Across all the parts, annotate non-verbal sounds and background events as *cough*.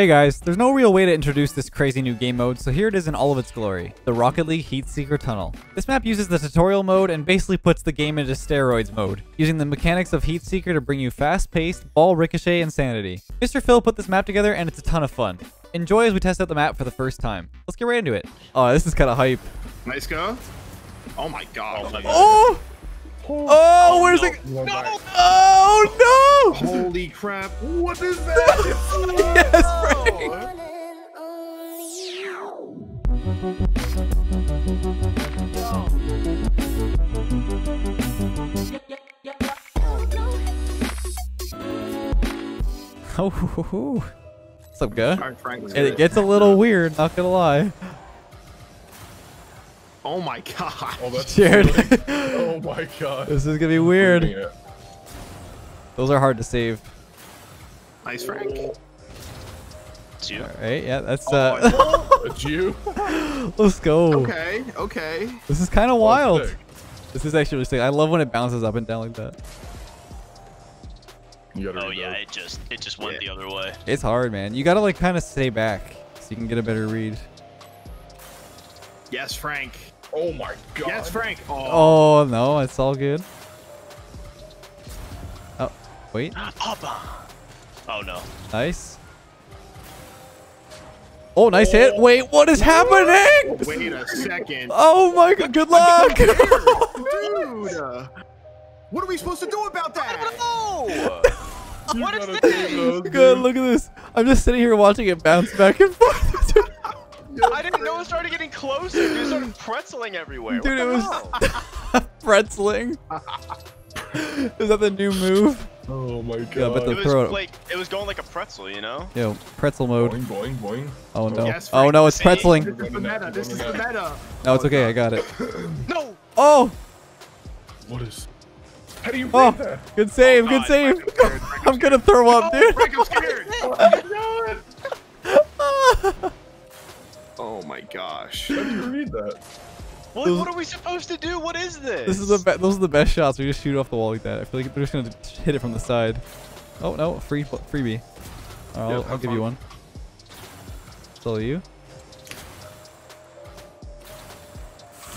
Hey guys, there's no real way to introduce this crazy new game mode, so here it is in all of its glory, the Rocket League Heatseeker Tunnel. This map uses the tutorial mode and basically puts the game into steroids mode, using the mechanics of Heatseeker to bring you fast-paced, ball ricochet insanity. Mr. Phil put this map together and it's a ton of fun. Enjoy as we test out the map for the first time. Let's get right into it. Oh, this is kind of hype. Nice go. Oh my god. Oh! my Oh, Oh, where's it? No! Oh no! Holy crap. What is *laughs* that? Yes, Frank. Oh, what's up, guy? Alright, And it it. gets a little weird, not gonna lie. Oh my god. Oh, that's Jared, *laughs* Oh my god. this is gonna be weird. Yeah. Those are hard to save. Nice, Frank. Two. All right, yeah, that's Oh, uh. *laughs* It's you? let's go. Okay, okay. This is kind of wild. sick. This is actually really sick. I love when it bounces up and down like that. You gotta Oh read yeah, it just it just went Yeah. the other way. It's hard, man. You gotta like kind of stay back so you can get a better read. Yes, Frank. Oh my god. Yes, Frank. Oh. Oh no, it's all good. Oh, wait, *gasps* Papa. Oh no. nice. Oh, nice hit. Oh. Wait, what is happening? Wait a second. Oh my god, good luck. Dude. *laughs* What are we supposed to do about that? Oh! *laughs* You what is gotta this? good, look at this. I'm just sitting here watching it bounce back and forth. I didn't know it started getting closer. Dude, it started pretzeling everywhere. Dude, what it was hell? *laughs* pretzeling. is that the new move? Oh my god. Yeah, but the- It was throw it. like it was going like a pretzel, you know? Yo, pretzel mode. Boing, boing, boing. Oh no. Yes, oh no, it's see? pretzeling. This is the meta. This is the meta. No, it's okay. I got it. *clears throat* No. Oh, What is... How do you oh, that? good save, Oh, good save. I'm *laughs* I'm gonna throw up, dude. Frank, I'm scared. *laughs* Oh Oh my gosh. How do you read that? What, Those- what are we supposed to do? What is this? This is the be- those are the best shots. We just shoot off the wall like that. I feel like they're just gonna hit it from the side. Oh no, free freebie. All right, I'll, I'll have give you fun. one. So you.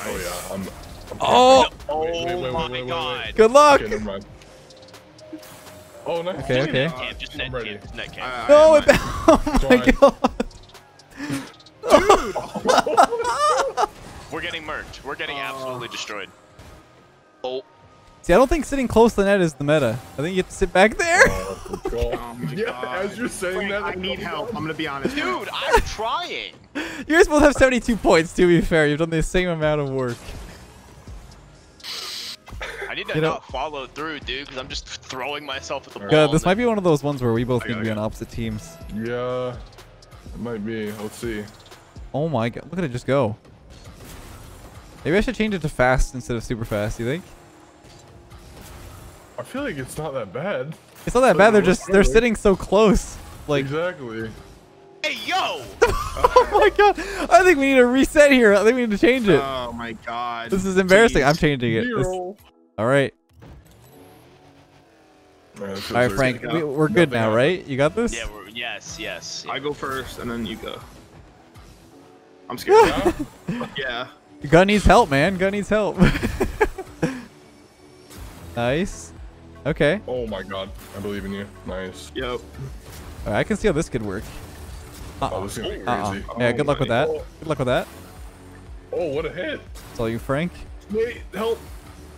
Oh yeah, I'm... I'm Oh, Oh Wait, wait, wait, my wait, wait, wait. Oh god. good luck. Okay, never mind. Oh, nice. Okay, okay. Net just net I'm ready. just net cam. I- I No, am it. not- *laughs* Oh my Oh, god. *laughs* We're getting murked. We're getting oh. absolutely destroyed. Oh, See, I don't think sitting close to the net is the meta. I think you have to sit back there. Oh, *laughs* cool. Oh my yeah, God. as you're saying Frank, that... I need help. I'm gonna be honest. dude, I'm *laughs* trying. You're supposed to have 72 points. To be fair, you've done the same amount of work. I need to You know- not follow through, dude, because I'm just throwing myself at the wall. God, this might be one of those ones where we both need to be on opposite teams. Yeah, it might be. Let's see. Oh my god, look at it just go. Maybe I should change it to fast instead of super fast, you think? I feel like it's not that bad. It's not that bad, they're just, they're sitting so close. Like, exactly. Hey, yo! *laughs* oh my god, I think we need to reset here. I think we need to change it. Oh my god. This is embarrassing. Jeez. I'm changing it. This- All right. All right, All right Frank, we, we're good now, happened. right? You got this? Yeah, we're, yes, yes. I go first and then you go. I'm scared. Yeah? *laughs* yeah. Gun needs help, man. Gun needs help. *laughs* nice. Okay. Oh my god, I believe in you. Nice. Yep. All right, I can see how this could work. Uh-uh. Oh, this is gonna be Uh-uh. crazy. Yeah, Oh good luck with that. Oh, Good luck with that. oh, what a hit! It's all you, Frank. Wait, help!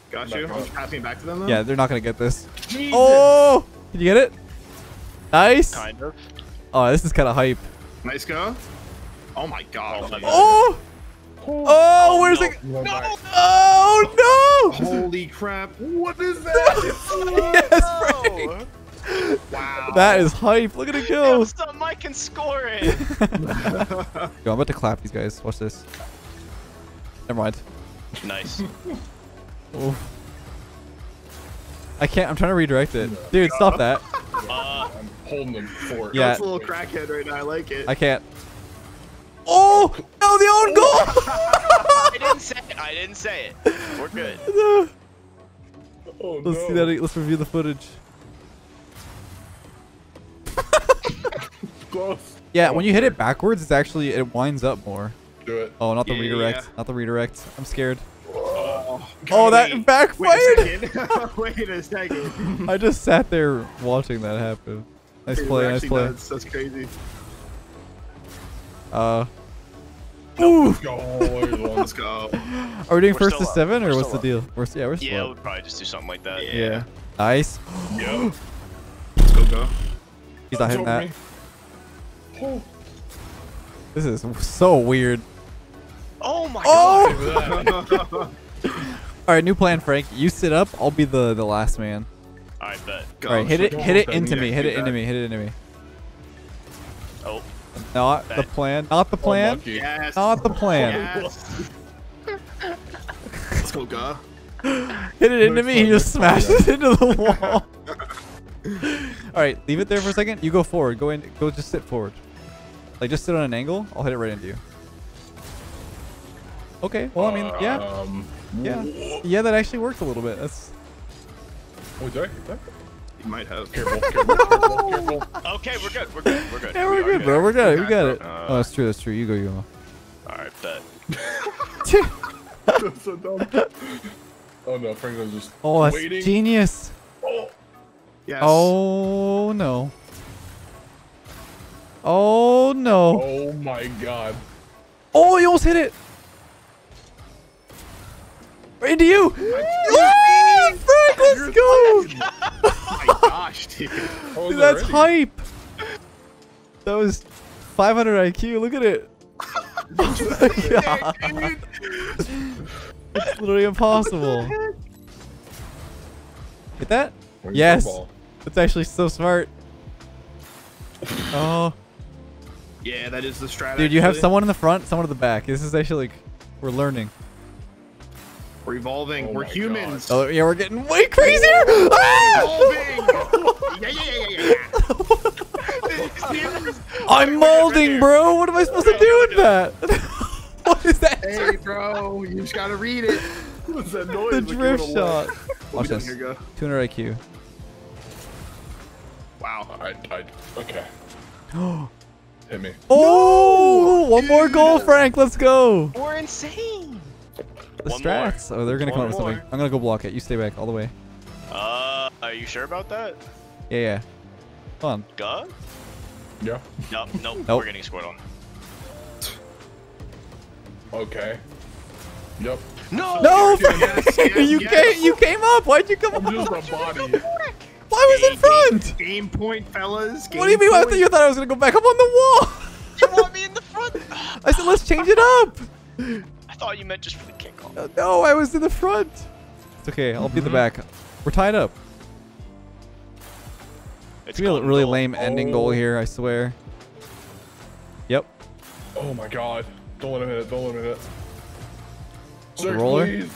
Got Oh you. I'm just passing it back to them though. Yeah, they're not gonna get this. Jesus! Oh! Did you get it? Nice. Kind of. Oh, this is kind of hype. Nice go. Oh my god. Oh my Oh! Oh, where's no. it? No! no. Oh no! Holy crap. What is *laughs* that? yes, Frank. wow. That is hype. Look at it Yo, go. stop Mike and score it. *laughs* Yo, I'm about to clap these guys. Watch this. Never mind. nice. Oof. I can't. I'm trying to redirect it. Dude, stop that. Uh, I'm holding them for it. Yeah. That's a little crackhead right now. I like it. I can't. Oh! No, the own goal! I didn't say it. I didn't say it. We're good. *laughs* Oh, Let's no. see that. Let's review the footage. *laughs* close. Yeah, Oh, when you hit it backwards, it's actually it winds up more. Do it. Oh, not the Yeah, redirect. yeah. Not the redirect. I'm scared. Oh, Oh, that wait. backfired. Wait a second. *laughs* Wait a second. I just sat there watching that happen. Nice Dude, play, we're nice play. nuts. That's crazy. Uh, ooh. Go. There's one. Let's go. Are we doing We're first to still up. seven, or We're what's the still deal? We're s- yeah, we're still Yeah, up. we'll probably just do something like that. Yeah. Yeah. Nice. Yep. Let's go, go. He's not hitting that. Oh, This is so weird. Oh my Oh! god. look at that. All right, new plan, Frank. You sit up. I'll be the the last man. Alright, bet. Go. All right, hit it, hit it into me me, hit it into me, hit it into me. Oh. Not the plan. Not the plan. Unlucky. Yes. Not the plan. Yes. Let's go, go. Hit it into me. He just smashes into the wall. All right, leave it there for a second. You go forward. Go in. Go. Just sit forward. Like just sit on an angle. I'll hit it right into you. Okay. Well, I mean, yeah, Um, yeah, yeah. That actually worked a little bit. That's. Oh, did I hit that? You might have. Careful, careful, *laughs* careful, careful. Okay, we're good. We're good. We're good. Yeah, we're are good, bro. We're good. We got it. Uh, Oh, that's true. That's true. You go. You go. Alright, bet. *laughs* That's so dumb. Oh no, Franklin's just Oh, that's waiting. genius. Oh, Yes. Oh no. Oh no. oh my god. Oh, you almost hit it. Right Into you. Let's go. *laughs* Oh my gosh, dude. Oh, Dude, that's that hype. That was 500 IQ. Look at it. it's literally impossible. Hit that? Where's Yes. That's actually so smart. Oh, Yeah, that is the strat. dude, you have someone in the front, someone in the back. This is actually like we're learning. We're evolving. Oh We're my humans. Oh yeah, we're getting way crazier. Ah! Evolving. yeah, yeah, yeah, yeah, yeah. I'm molding, bro. What am I supposed to do with that? *laughs* what is that? hey, bro, you just gotta read it. What's *laughs* that noise? the Like drift gonna shot. Watch we doing this. here, go? 200 IQ. Wow. I, I, okay. *gasps* Hit me. Oh, one more goal, Frank. Let's go. We're insane. The One more. strats. Oh, they're gonna come up with something. I'm gonna go block it. You stay back all the way. Uh, are you sure about that? Yeah, yeah. Come on. Go? Yeah. Nope, nope. Nope. We're getting scored on. Okay. Yep. No! No, *laughs* Yes, yes, you yes. came. You came up. Why'd you come I'm up? just a body. Why was in front? Game point, fellas. What do you mean? I thought you thought I was gonna go back up on the wall. You want me in the front? *laughs* I said let's change it up. *laughs* I thought you meant just for the kickoff. No, no, I was in the front. It's okay. I'll be in the mm-hmm. back. We're tied up. It's It's gonna be a really goal. lame ending goal Oh. here. I swear. Yep. Oh my god. Don't let him hit it. Don't let him hit it. Six, roller? please.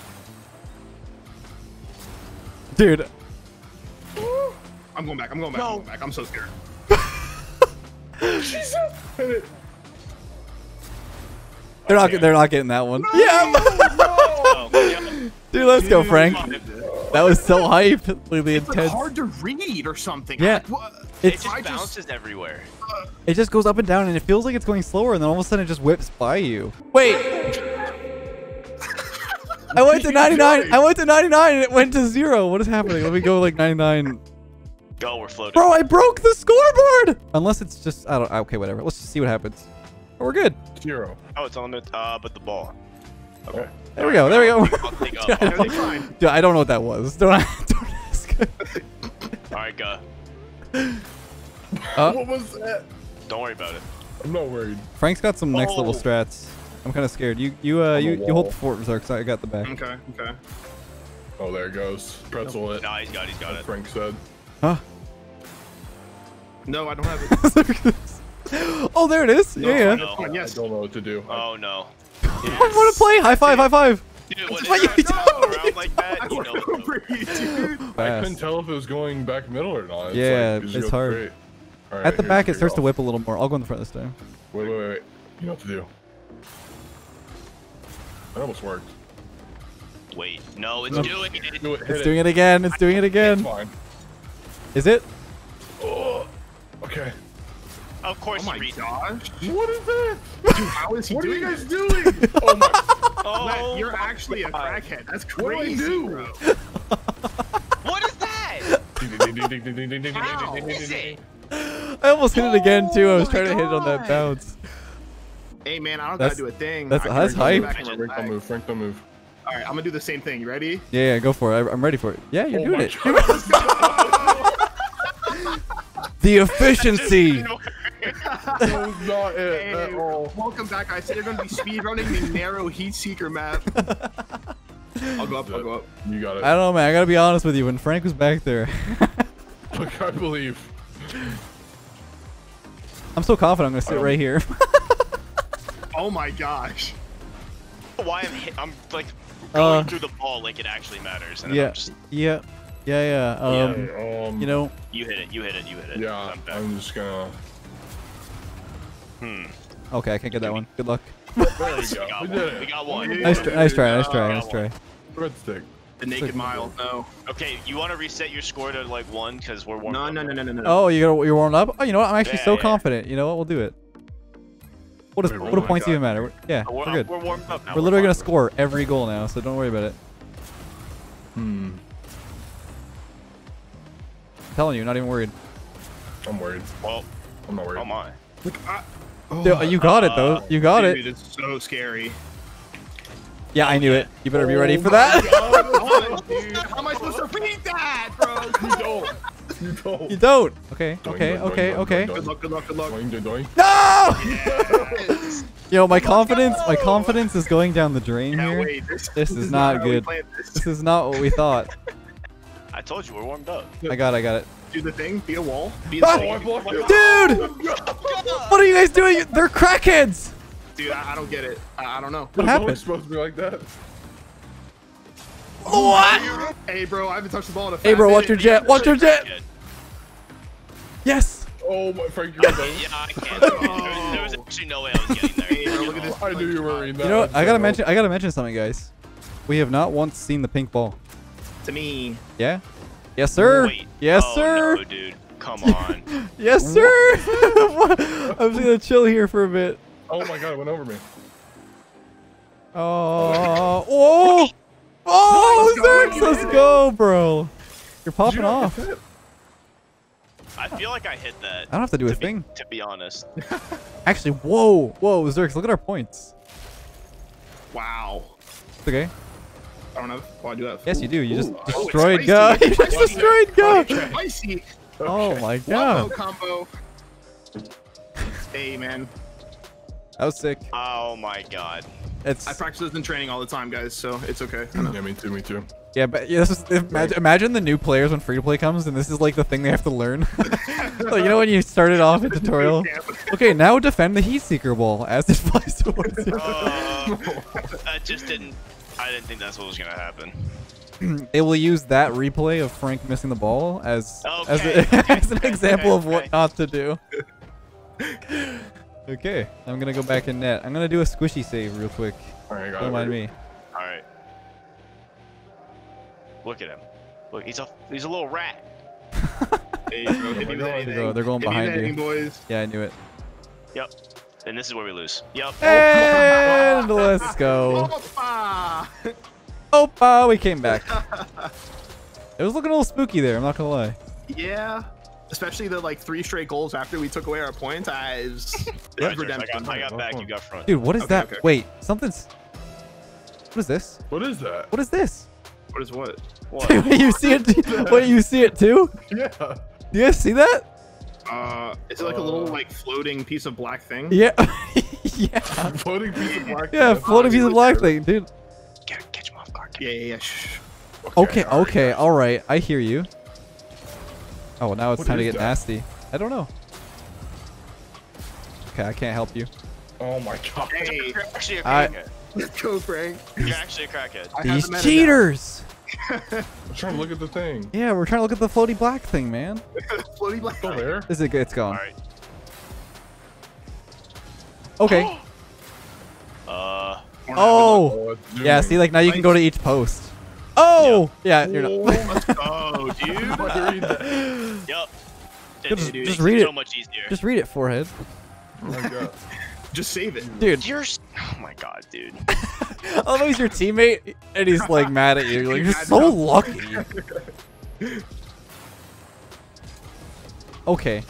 Dude. I'm going back. I'm going back. I'm going back. I'm so scared. *laughs* Jesus. Hit it. They're not. They're not getting that one. Yeah. *laughs* Dude, let's go, Frank. That was so hype. Like the It's like hard to read or something. Yeah. Like. It It's just I just- bounces everywhere. it just goes up and down, and it feels like it's going slower, and then all of a sudden it just whips by you. Wait. *laughs* I went to 99. I went to 99, and it went to zero. What is happening? Let me go like 99. Go, we're floating. Bro, I broke the scoreboard. Unless it's just I don't. Okay, whatever. Let's just see what happens. Oh, we're good. Zero. Oh, it's on the, uh, but the ball. Okay. There we go. There we go. I'll take up. *laughs* Dude, I don't, *laughs* dude, I don't know what that was. Don't, *laughs* don't ask. Alright, go. Uh, What was that? Don't worry about it. I'm not worried. Frank's got some next level Oh. strats. I'm kind of scared. You you uh you, you hold the fort, Zark. I got the back. Okay. Okay. Oh, there it goes. Pretzel it. Nah, he's got it, he's got Like it. Frank said. Huh? No, I don't have it. *laughs* oh, there it is. Yeah, yeah. no. Come on, I don't know what to do. Oh, no. *laughs* I want to play. High five. High five. Dude, What it you starts doing? around like *laughs* that, I you know it's over. over you, dude. I couldn't tell if it was going back middle or not. It's Yeah, like, it's hard. straight. All At the back, it you starts to whip a little more. I'll go in the front this time. Wait, wait, wait. You know what to do. That almost worked. Wait, no, it's No. doing it. Do it. It's it. doing it again. It's doing it again. It's again. fine. Is it? Oh, okay. Of course Oh my you read. gosh. What is that? Dude, how is he What are doing you guys doing? *laughs* Oh my. *laughs* Oh, Matt, you're my actually a crackhead. That's What do I crazy, do? bro. What is that? How? What is it? *laughs* I almost hit it again too. I was Oh trying to hit it on that bounce. Hey man, I don't That's- gotta do a thing. that's- I that's hype. Frank, don't move. Frank, don't move. All right, I'm gonna do the same thing. You ready? Yeah, yeah, go for it. I, I'm ready for it. Yeah, you're Oh doing it. The efficiency. That was *laughs* not it Hey, at all. welcome back. I said you're gonna be speedrunning the narrow heat seeker map. *laughs* I'll go up. I'll go up. You got it. I don't know, man. I gotta be honest with you. When Frank was back there, Look, *laughs* I believe. I'm so confident I'm gonna sit right here. Oh my gosh. Why I'm hit, I'm like Uh, going through the ball like it actually matters, and then yeah, just yeah, yeah, yeah. Um, Yeah, um, you know, you hit it, you hit it, you hit it. Yeah, I'm. I'm just gonna. Hmm. okay, I can't get that one. Good luck. There we *laughs* We go. got We one. did We got one. Nice, try, nice try, nice Uh, try, nice try. Breadstick. The naked mile. No. Okay, you want to reset your score to like one because we're warm. No, no, no, no, no, no. Oh, you got you're warmed up. Oh, you know what? I'm actually Yeah, so yeah. confident. You know what? We'll do it. What does Wait, what oh do points God. even matter? We're- Yeah, We're, we're good. we're warmed up now. We're literally gonna score every goal now, so don't worry about it. Hmm. I'm telling you, not even worried. I'm worried. Well, I'm not worried. oh my. Look, I, Oh dude, you got it though. You got dude, it. it's so scary. Yeah, I knew it. You better be ready Oh for that. Oh, *laughs* how am I supposed to beat that, bro? You don't. You don't. You don't. Okay, okay, doing, okay, doing, okay. doing, Good luck, good luck, good luck. Doing, doing, doing. No! Yes. *laughs* Yo, my confidence, my confidence is going down the drain Can't here. wait. This, This is not how we good. this. This is not what we thought. *laughs* I told you we're warmed up. I got, it, I got it. Do the thing. Be a wall. Be the Ah! thing. Oh, I blocked it. Dude, what are you guys doing? They're crackheads. Dude, I, I don't get it. I, I don't know. What It's always happened? supposed to be like that. What? Hey, bro, I haven't touched the ball in a Hey, fat bro, watch your jet. Watch your jet. Yes. Oh my, Frank, you're done. *laughs* Yeah, I can't. There, was- there was actually no way I was getting there. *laughs* Hey, bro, look at this. I knew you were reading that. You know what? I gotta mention. I gotta mention something, guys. We have not once seen the pink ball. To me. Yeah. Yes, sir. Wait. Yes, oh, sir. No, dude. Come on. *laughs* Yes, sir. *laughs* *laughs* I'm just gonna chill here for a bit. Oh my god, it went over me. Oh, oh, oh, Let's go, Zurx, let's go, bro. You're popping you off. I feel like I hit that. I don't have to do a be- thing. to be honest. Actually, whoa, whoa, Zurx, look at our points. Wow. It's okay. I don't know. Why do that? Yes, you do. You just Ooh. Oh, destroyed spicy. Go. *laughs* You just destroyed Go. Okay. Oh my Wombo god, combo. Hey, man. that was sick. Oh my god. It's I practice this in training all the time, guys, so it's okay. I know. Yeah, me too, me too. yeah, but yeah, this is imagine, imagine the new players when free to play comes and this is like the thing they have to learn. *laughs* like you know when you started off a *laughs* tutorial. Okay, now defend the heat seeker ball as it flies towards you. Uh, I just didn't. I didn't think that's what was gonna happen. *clears throat* It will use that replay of Frank missing the ball as as, a, okay, *laughs* as an okay, example of what not to do. *laughs* okay, I'm gonna go back in net. I'm gonna do a squishy save real quick. Alright, Don't mind me. All right. Look at him. Look, he's a he's a little rat. Hey, bro, *laughs* hit me with They're going- they're going Hit me behind you. boys. Yeah, I knew it. Yep. And this is where we lose. Yep. And let's go. Opa! Opa, we came back. It was looking a little spooky there. I'm not gonna lie. Yeah. Especially the like three straight goals after we took away our points. I was All yeah, right, Zeus, I redemption. got, I got back. You got front. Dude, what is Okay, that? okay. Wait, something's. What is this? What is that? What is this? What is what? *laughs* What? Wait, you see it? Too? Wait, you see it too? Yeah. Do you guys see that? Uh, is it like a little Uh. like floating piece of black thing? Yeah. *laughs* yeah. *laughs* Floating piece of black. Thing. Yeah, stuff. floating piece of black look thing, dude. Get, catch him off guard. Yeah, yeah, yeah. Shh. Okay, alright, okay, guys. all right. I hear you. Oh, now it's What time to get that? nasty. I don't know. Okay, I can't help you. Oh my god. Hey, You're actually a I- crackhead. let's go, Frank. You're actually a crackhead. These haven't met him cheaters! I'm trying to look at the thing. Yeah, we're trying to look at the floaty black thing, man. *laughs* Floaty black. Still there? Is it? It's All gone. right. Okay. *gasps* Uh. Oh. Oh, Yeah. See, like now you can go to each post. Oh. Yeah. You're not. *laughs* Let's go, dude. Why are you that? Yep. Just, dude. just Makes read so it. much easier. Just read it, forehead. Oh my god. *laughs* Just save it. Dude, You're. Oh my god, dude. although he's your teammate and he's like mad at you. Like, *laughs* you're so lucky. *laughs* Okay.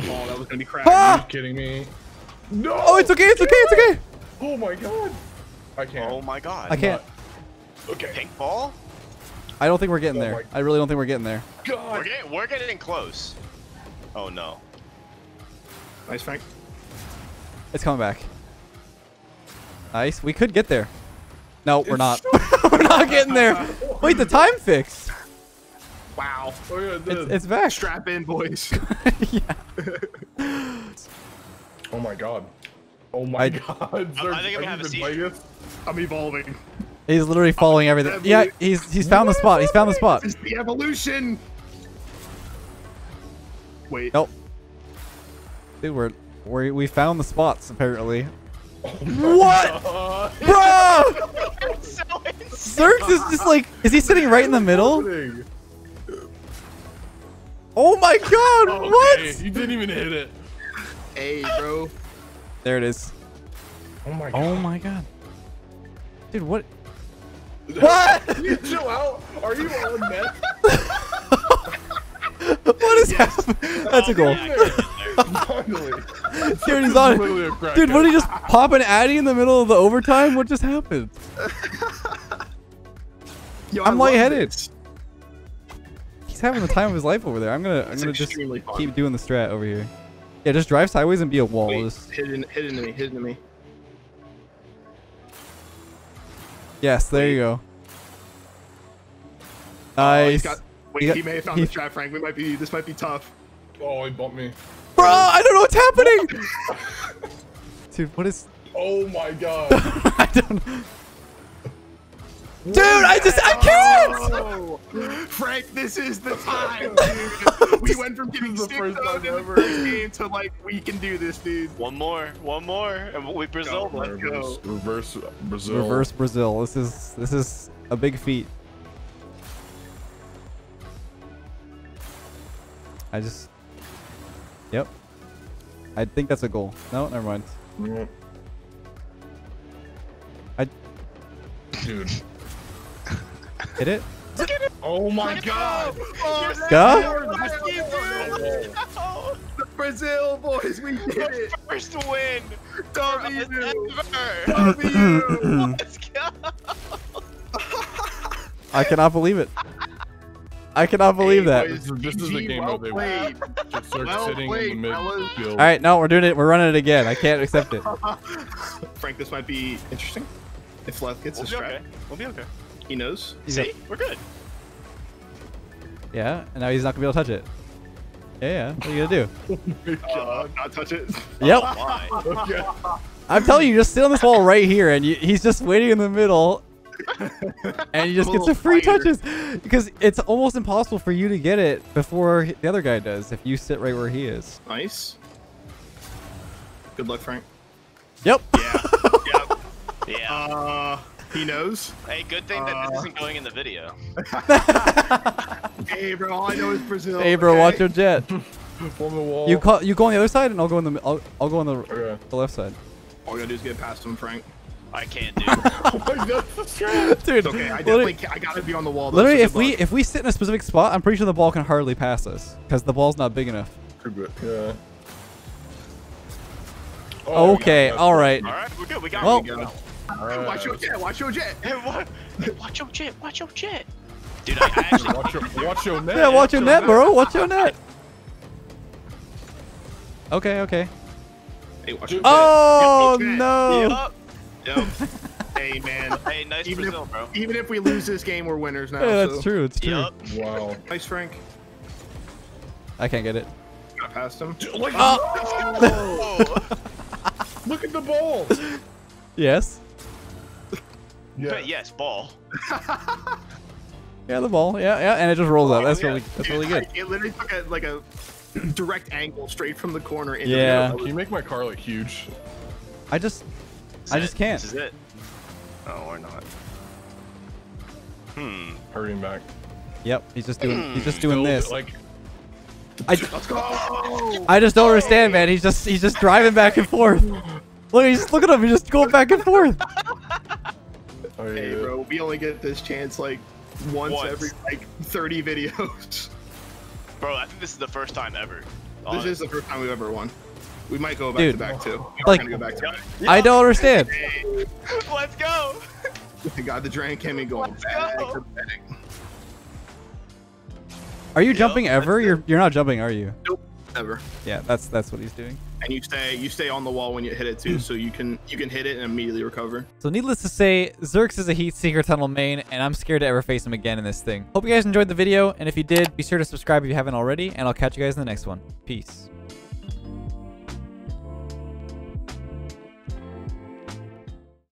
Oh, that was gonna be crap. Ah! Are you kidding me? No! Oh, it's okay. It's okay. It's okay. Oh my god. I can't. Oh my god. I can't. Okay. Pink ball? I don't think we're getting Oh there. I really don't think we're getting there. We're God. getting, we're getting close. Oh no. Nice, Frank. It's coming back. Nice. We could get there. No, we're not. *laughs* we're not getting there. Wait, the time fix. Wow. Oh yeah, it It's, did. it's back. Strap in, boys. *laughs* yeah. Oh my god. Oh my I- god. I think I'm gonna a seizure. I'm evolving. He's literally following everything. Yeah, he's he's found the spot. He's found the spot. This is the evolution. Wait. Nope. Dude, we're, we we found the spots apparently. *laughs* what, Uh, bro? so Zurx is just like, is he sitting right in the middle? Oh my god! Okay, What? You didn't even hit it. Hey, bro. There it is. Oh my god. Oh my god. Dude, what? *laughs* What? you chill out. Are you on meth? *laughs* what is happening? That's a goal. Yeah, I can get there. Finally. *laughs* Dude, he's on it. Dude, what did he just pop an Addy in the middle of the overtime? What just happened? *laughs* Yo, I'm I love lightheaded. He's having the time of his life over there. I'm gonna, I'm gonna just fun. keep doing the strat over here. Yeah, just drive sideways and be a wall. Wait, Just- hit, in, hit into me, hit into me. yes, there you go. Oh, Nice. got, wait, He got- he may have found he- the trap, Frank. We might be. This might be tough. Oh, he bumped me. Bro, I don't know what's happening. *laughs* Dude, what is? Oh my god. *laughs* I don't. Dude, I just, I can't. Oh, Frank, this is the time, *laughs* dude. We went from getting This is the six first out time in the first game to like we can do this, dude. One more, one more, and we Brazil. Go, Let's go. Reverse, reverse Brazil. Reverse Brazil. This is, this is a big feat. I just. Yep. I think that's a goal. No, never mind. I Dude. hit it. Oh my god. Oh, Go. Oh, Brazil, boys, we did it. First win. W, Ever. W. Let's *laughs* go. I cannot believe it. I cannot believe Hey, that. boys, This is- this is the game well mode they played. Just start Well sitting played, in the fellas. midfield. All right, no, we're doing it. We're running it again. I can't accept it. *laughs* Frank, this might be interesting. If Left gets We'll his be okay. We'll be okay. he knows. See, we're good. Yeah, and now he's not gonna be able to touch it. Yeah, yeah. What are you gonna do? *laughs* Uh, not touch it. Yep. *laughs* Okay. I'm telling you, just sit on this wall right here, and you, he's just waiting in the middle, and he just gets the free fighter. touches because it's almost impossible for you to get it before the other guy does if you sit right where he is. Nice. Good luck, Frank. Yep. Yeah. *laughs* yep. Yeah. Uh, he knows. hey, good thing that uh, this isn't going in the video. *laughs* Hey, bro. All I know is Brazil. hey, bro, okay? watch your jet. *laughs* From the wall. You call, you go on the other side, and I'll go on the, I'll, I'll go on the, Okay. the left side. All we gotta do is get past him, Frank. I can't do. Oh my god. Dude, It's okay. I literally, definitely ca- I gotta be on the wall. Though, literally if we luck. if we sit in a specific spot, I'm pretty sure the ball can hardly pass us because the ball's not big enough. Yeah. Oh, okay, yeah, all right. All right, we're good. We got. Well- it. Go. All right. Watch your jet. Watch your jet. Hey, what? Hey, *laughs* watch your jet. Watch your jet. Dude, I, I *laughs* actually. Watch your, watch your net. Yeah, watch your net, bro. Watch your net. Okay, okay. Hey, watch your. Oh Yep, no! Yup. Yep. *laughs* hey, man. Hey, nice Even Brazil, if, bro. even if we lose this game, we're winners now. Yeah, so. that's true. It's true. Yup. Wow. Nice, Frank. I can't get it. Got past him. Look, Oh. Ah! *laughs* look at the ball. *laughs* Yes. Yeah. yes, ball. Yeah, the ball. Yeah, yeah, and it just rolls out. That's yeah. really that's Dude, really good. It literally took a, like a *clears throat* direct angle straight from the corner into Yeah. the Can you make my car like huge? I just This I is just can't. This is it. Oh, or not. Hmm. Hurrying back. Yep, he's just doing he's just doing Still, this. Like, I, Let's go. I just don't understand, man. He's just he's just driving back and forth. Look, he's look at him. He's just going back and forth. Oh, Hey, bro, we only get this chance like once, Once. every like 30 videos. *laughs* Bro, I think this is the first time ever. This is the first time we've ever won. We might go back Dude, to back too. We like- gonna go back to back. I don't understand. Let's go. I got the Dragon Kimmy going Let's back go. Are you jumping ever? You're you're not jumping, are you? Nope, never. Yeah, that's that's what he's doing. And you stay you stay on the wall when you hit it too, so you can you can hit it and immediately recover. So needless to say, Zurx is a Heatseeker Tunnel main, and I'm scared to ever face him again in this thing. Hope you guys enjoyed the video, and if you did, be sure to subscribe if you haven't already, and I'll catch you guys in the next one. Peace.